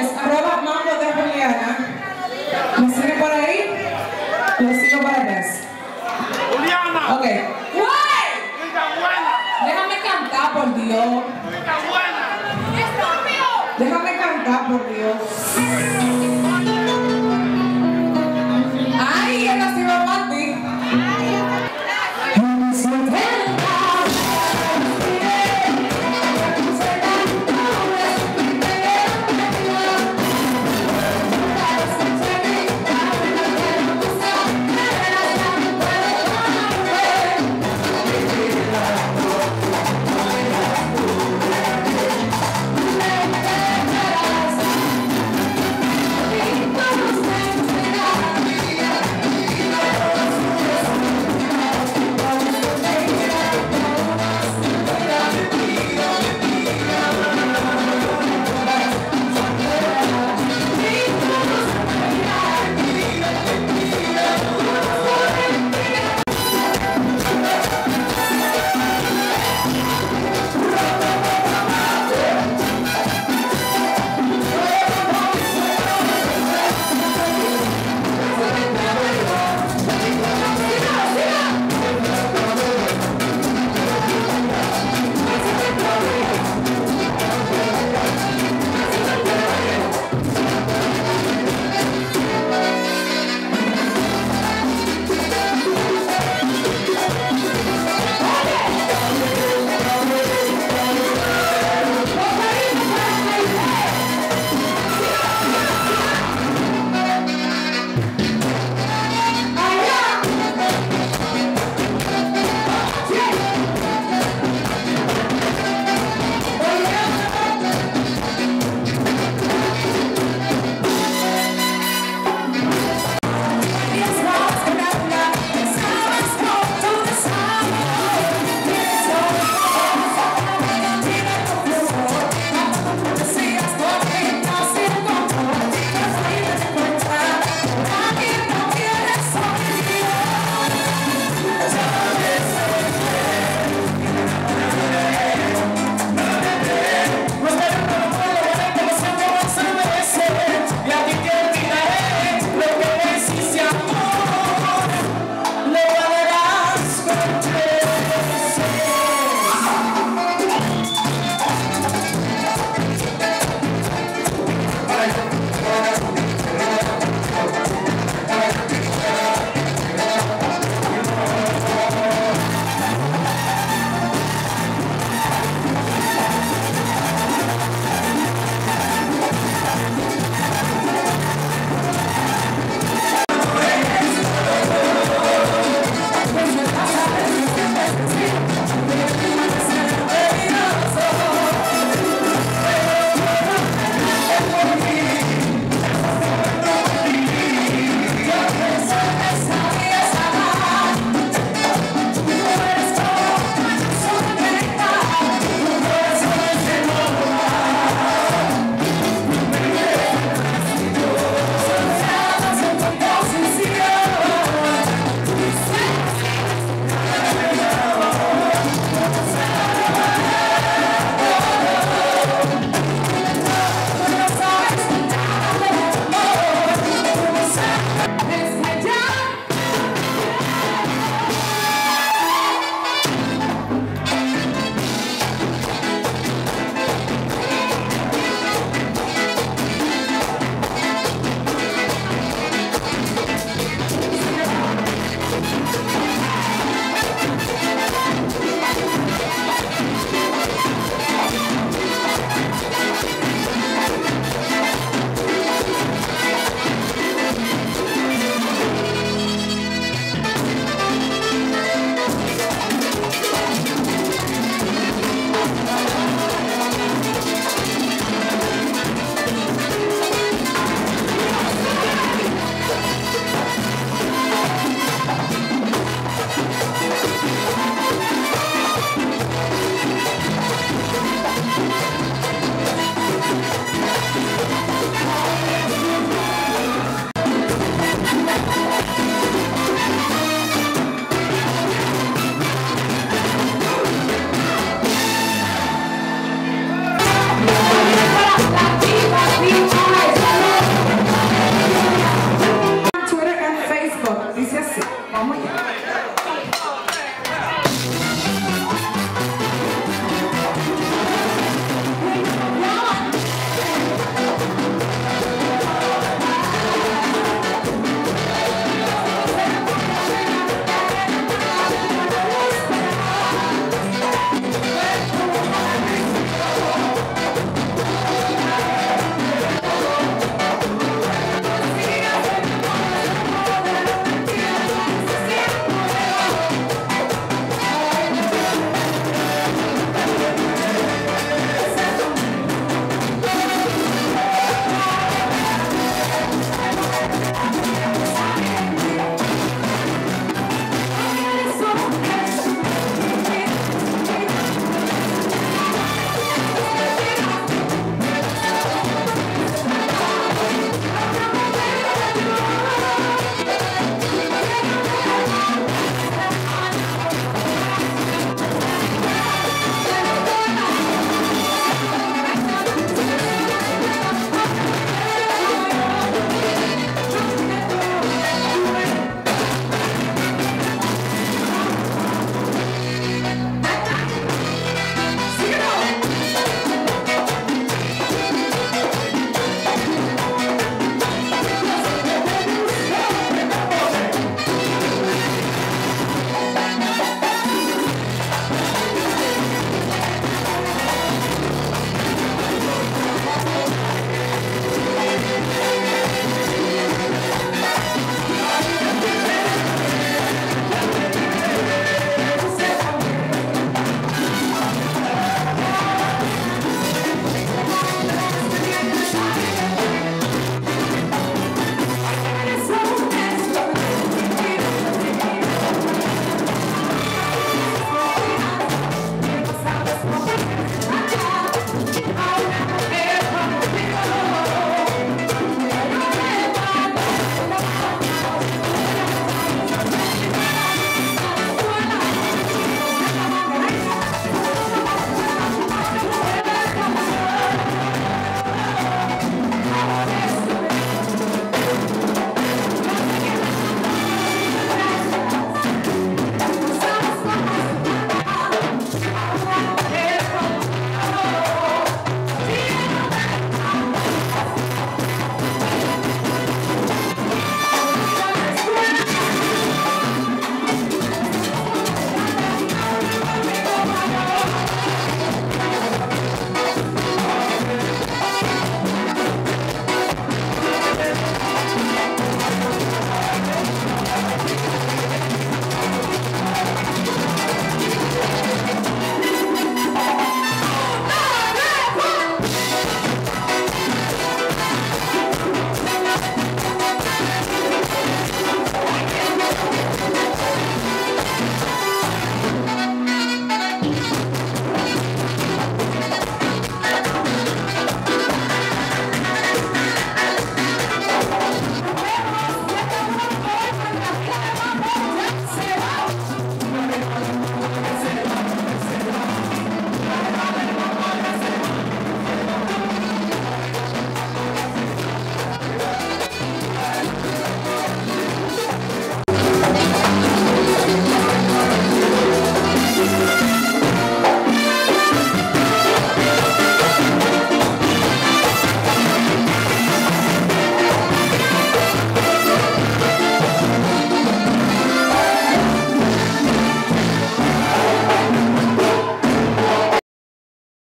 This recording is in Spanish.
González, arroba